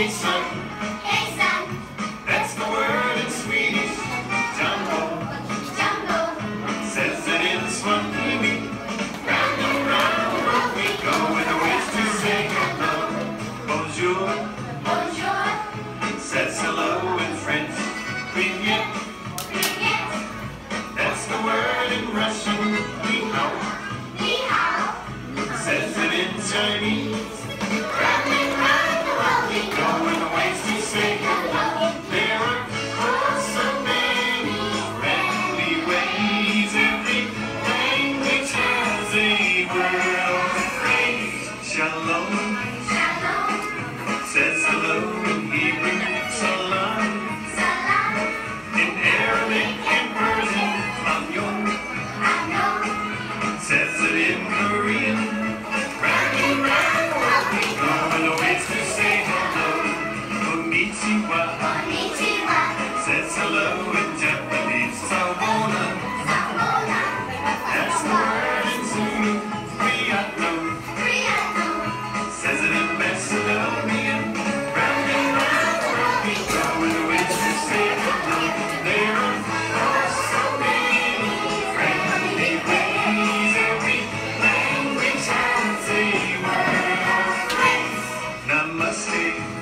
Hej san. Hej san. That's the word in Swedish. Jambo. Jambo. Says it in one kiwi. Round and round the world we go with a wish to say hello. Bonjour. Bonjour. Says hello in French. Vignette. Vignette. That's the word in Russian. Ni hao. Ni hao. Says it in Chinese. Konnichiwa. Konnichiwa. Says hello in Japanese. Sawona. Sawona. That's the word in Zulu. Riyato. Riyato. Says it in Macedonian. Round and round, round we go. And when you say hello, there are so many friendly ways every language has a word. Namaste.